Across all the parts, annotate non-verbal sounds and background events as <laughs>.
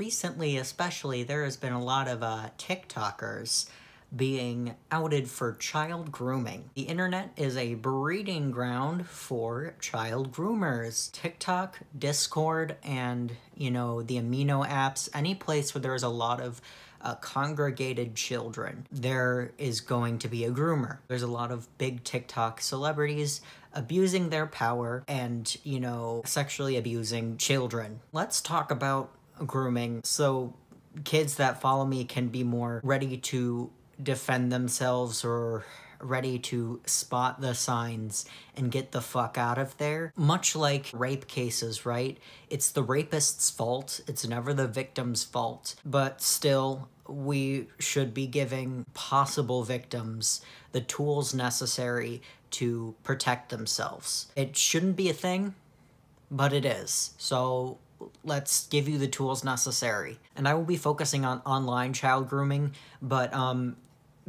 recently, especially, there has been a lot of uh, TikTokers being outed for child grooming. The internet is a breeding ground for child groomers. TikTok, Discord, and, you know, the Amino apps, any place where there's a lot of uh, congregated children, there is going to be a groomer. There's a lot of big TikTok celebrities abusing their power and, you know, sexually abusing children. Let's talk about grooming so kids that follow me can be more ready to defend themselves or ready to spot the signs and get the fuck out of there. Much like rape cases, right? It's the rapist's fault, it's never the victim's fault. But still, we should be giving possible victims the tools necessary to protect themselves. It shouldn't be a thing, but it is. So let's give you the tools necessary. And I will be focusing on online child grooming, but um,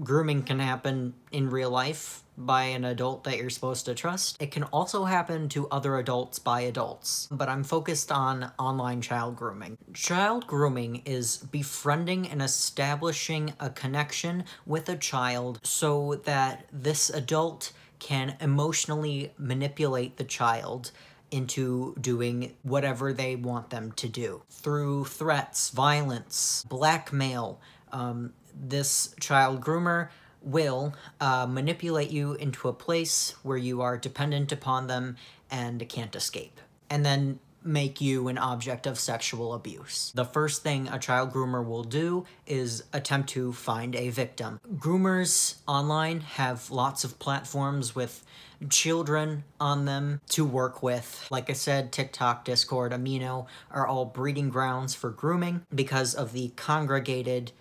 grooming can happen in real life by an adult that you're supposed to trust. It can also happen to other adults by adults, but I'm focused on online child grooming. Child grooming is befriending and establishing a connection with a child so that this adult can emotionally manipulate the child into doing whatever they want them to do through threats, violence, blackmail, um, this child groomer will uh, manipulate you into a place where you are dependent upon them and can't escape. And then make you an object of sexual abuse. The first thing a child groomer will do is attempt to find a victim. Groomers online have lots of platforms with children on them to work with. Like I said, TikTok, Discord, Amino are all breeding grounds for grooming because of the congregated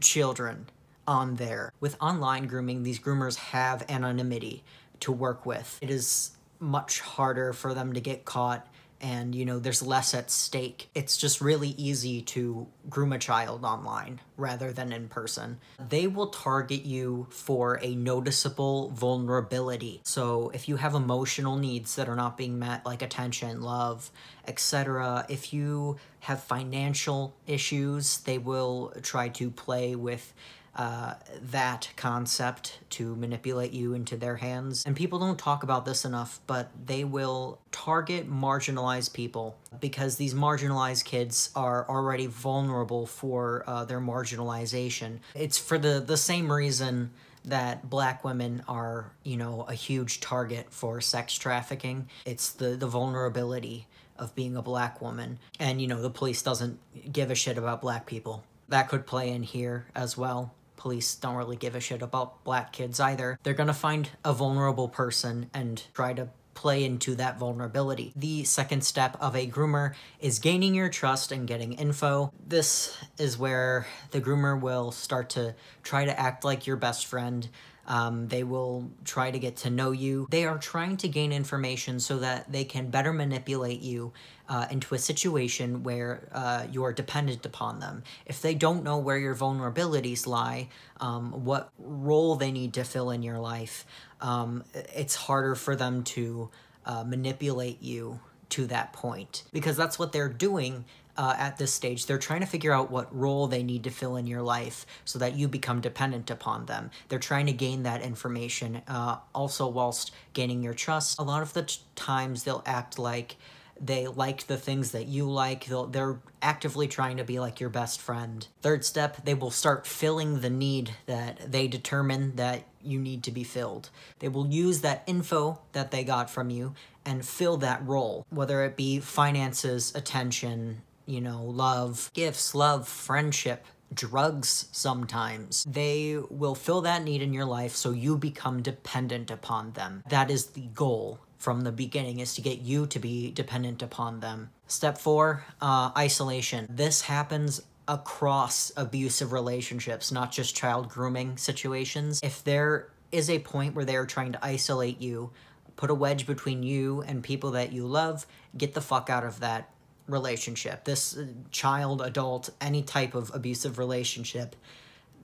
children on there. With online grooming, these groomers have anonymity to work with. It is much harder for them to get caught and you know there's less at stake. It's just really easy to groom a child online rather than in person. They will target you for a noticeable vulnerability. So if you have emotional needs that are not being met like attention love etc if you have financial issues they will try to play with uh, that concept to manipulate you into their hands. And people don't talk about this enough, but they will target marginalized people because these marginalized kids are already vulnerable for uh, their marginalization. It's for the, the same reason that black women are, you know, a huge target for sex trafficking. It's the, the vulnerability of being a black woman. And, you know, the police doesn't give a shit about black people. That could play in here as well police don't really give a shit about black kids either. They're gonna find a vulnerable person and try to play into that vulnerability. The second step of a groomer is gaining your trust and getting info. This is where the groomer will start to try to act like your best friend, um, they will try to get to know you. They are trying to gain information so that they can better manipulate you uh, into a situation where uh, you are dependent upon them. If they don't know where your vulnerabilities lie, um, what role they need to fill in your life, um, it's harder for them to uh, manipulate you to that point because that's what they're doing uh, at this stage. They're trying to figure out what role they need to fill in your life so that you become dependent upon them. They're trying to gain that information uh, also whilst gaining your trust. A lot of the times they'll act like they like the things that you like. They'll, they're actively trying to be like your best friend. Third step, they will start filling the need that they determine that you need to be filled. They will use that info that they got from you and fill that role, whether it be finances, attention, you know, love, gifts, love, friendship, drugs sometimes. They will fill that need in your life so you become dependent upon them. That is the goal from the beginning is to get you to be dependent upon them. Step four, uh, isolation. This happens across abusive relationships, not just child grooming situations. If there is a point where they're trying to isolate you, put a wedge between you and people that you love, get the fuck out of that relationship, this uh, child, adult, any type of abusive relationship,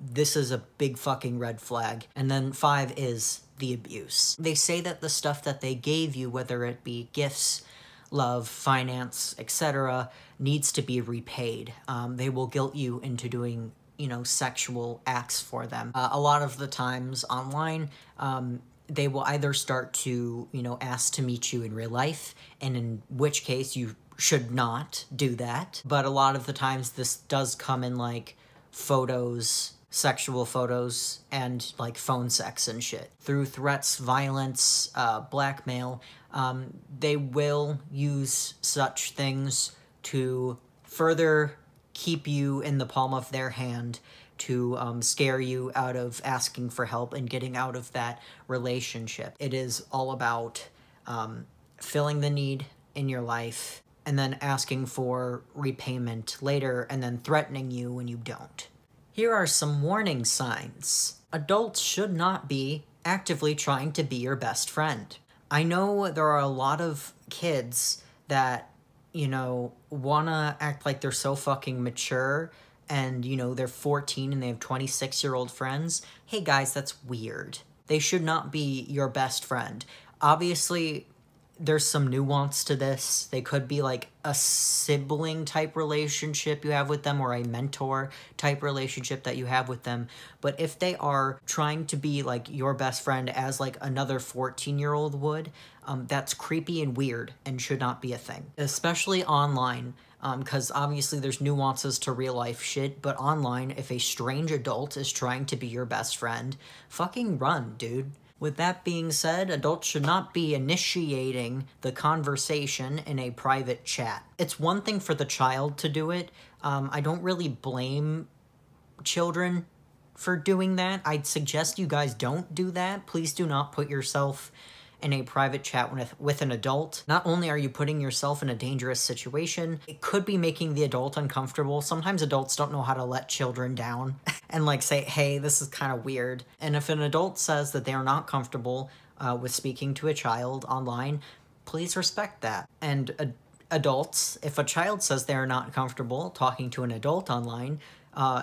this is a big fucking red flag. And then five is the abuse. They say that the stuff that they gave you, whether it be gifts, love, finance, etc., needs to be repaid. Um, they will guilt you into doing, you know, sexual acts for them. Uh, a lot of the times online, um, they will either start to, you know, ask to meet you in real life, and in which case you should not do that. But a lot of the times this does come in like photos, sexual photos, and like phone sex and shit. Through threats, violence, uh, blackmail, um, they will use such things to further keep you in the palm of their hand to um, scare you out of asking for help and getting out of that relationship. It is all about um, filling the need in your life and then asking for repayment later and then threatening you when you don't. Here are some warning signs. Adults should not be actively trying to be your best friend. I know there are a lot of kids that, you know, wanna act like they're so fucking mature and, you know, they're 14 and they have 26 year old friends. Hey guys, that's weird. They should not be your best friend. Obviously, there's some nuance to this. They could be like a sibling type relationship you have with them or a mentor type relationship that you have with them. But if they are trying to be like your best friend as like another 14 year old would, um, that's creepy and weird and should not be a thing, especially online. Because um, obviously there's nuances to real life shit, but online, if a strange adult is trying to be your best friend, fucking run, dude. With that being said, adults should not be initiating the conversation in a private chat. It's one thing for the child to do it. Um, I don't really blame children for doing that. I'd suggest you guys don't do that. Please do not put yourself in a private chat with, with an adult, not only are you putting yourself in a dangerous situation, it could be making the adult uncomfortable. Sometimes adults don't know how to let children down <laughs> and like say, hey, this is kind of weird. And if an adult says that they are not comfortable uh, with speaking to a child online, please respect that. And uh, adults, if a child says they're not comfortable talking to an adult online, uh,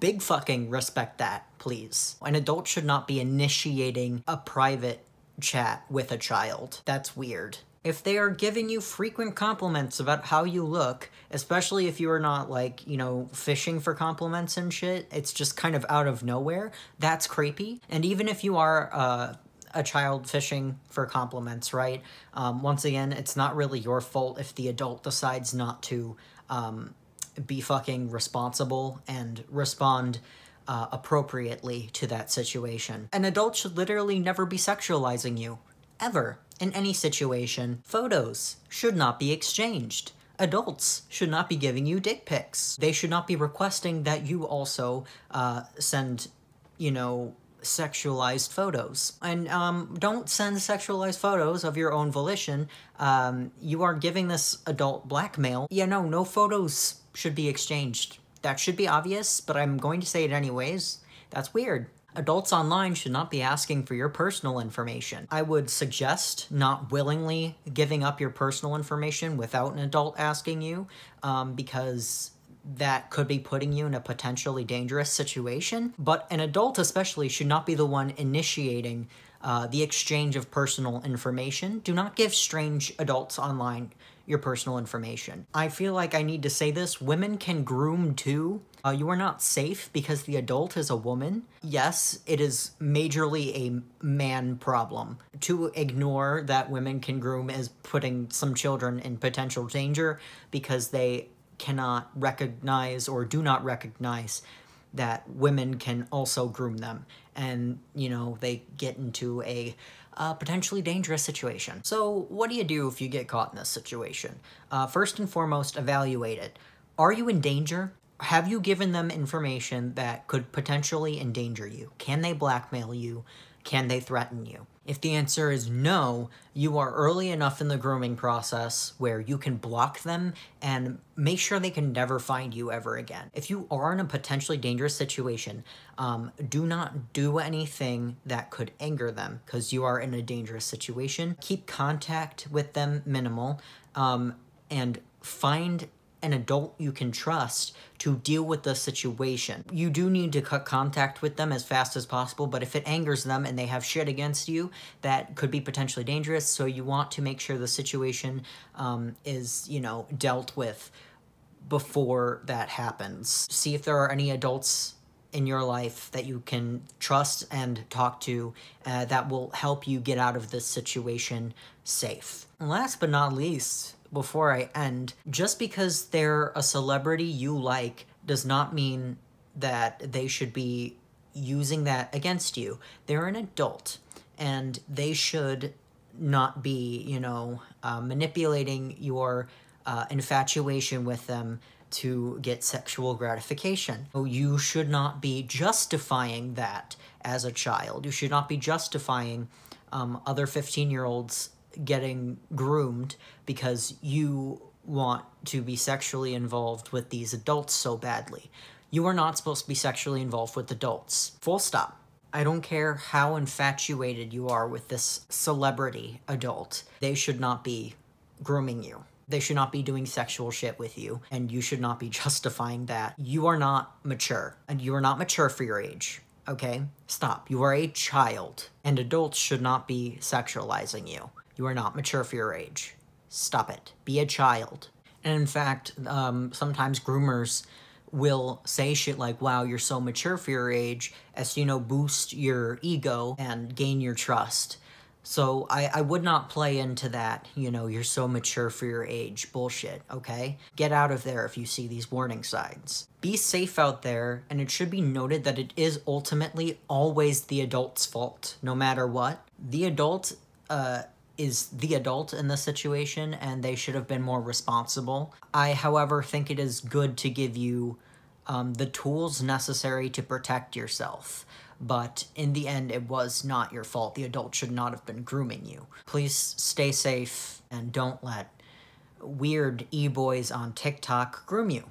big fucking respect that, please. An adult should not be initiating a private chat with a child. That's weird. If they are giving you frequent compliments about how you look, especially if you are not like, you know, fishing for compliments and shit, it's just kind of out of nowhere, that's creepy. And even if you are uh, a child fishing for compliments, right? Um, once again, it's not really your fault if the adult decides not to um, be fucking responsible and respond uh, appropriately to that situation. An adult should literally never be sexualizing you. Ever. In any situation. Photos should not be exchanged. Adults should not be giving you dick pics. They should not be requesting that you also uh, send, you know, sexualized photos. And um, don't send sexualized photos of your own volition. Um, you are giving this adult blackmail. Yeah, no, no photos should be exchanged. That should be obvious, but I'm going to say it anyways. That's weird. Adults online should not be asking for your personal information. I would suggest not willingly giving up your personal information without an adult asking you, um, because that could be putting you in a potentially dangerous situation. But an adult, especially, should not be the one initiating uh, the exchange of personal information. Do not give strange adults online your personal information. I feel like I need to say this. Women can groom too. Uh, you are not safe because the adult is a woman. Yes, it is majorly a man problem. To ignore that women can groom is putting some children in potential danger because they cannot recognize or do not recognize that women can also groom them. And, you know, they get into a a potentially dangerous situation. So what do you do if you get caught in this situation? Uh, first and foremost, evaluate it. Are you in danger? Have you given them information that could potentially endanger you? Can they blackmail you? Can they threaten you? If the answer is no, you are early enough in the grooming process where you can block them and make sure they can never find you ever again. If you are in a potentially dangerous situation, um, do not do anything that could anger them because you are in a dangerous situation. Keep contact with them minimal um, and find an adult you can trust to deal with the situation. You do need to cut contact with them as fast as possible, but if it angers them and they have shit against you, that could be potentially dangerous. So you want to make sure the situation um, is, you know, dealt with before that happens. See if there are any adults in your life that you can trust and talk to uh, that will help you get out of this situation safe. And last but not least, before I end, just because they're a celebrity you like does not mean that they should be using that against you. They're an adult and they should not be, you know, uh, manipulating your uh, infatuation with them to get sexual gratification. You should not be justifying that as a child. You should not be justifying um, other 15 year olds getting groomed because you want to be sexually involved with these adults so badly. You are not supposed to be sexually involved with adults. Full stop. I don't care how infatuated you are with this celebrity adult, they should not be grooming you. They should not be doing sexual shit with you, and you should not be <laughs> justifying that. You are not mature, and you are not mature for your age. Okay? Stop. You are a child, and adults should not be sexualizing you. You are not mature for your age. Stop it. Be a child. And in fact, um, sometimes groomers will say shit like, wow, you're so mature for your age, as you know, boost your ego and gain your trust. So I, I would not play into that, you know, you're so mature for your age bullshit, okay? Get out of there if you see these warning signs. Be safe out there, and it should be noted that it is ultimately always the adult's fault, no matter what. The adult, uh, is the adult in this situation and they should have been more responsible. I, however, think it is good to give you um, the tools necessary to protect yourself. But in the end, it was not your fault. The adult should not have been grooming you. Please stay safe and don't let weird e boys on TikTok groom you.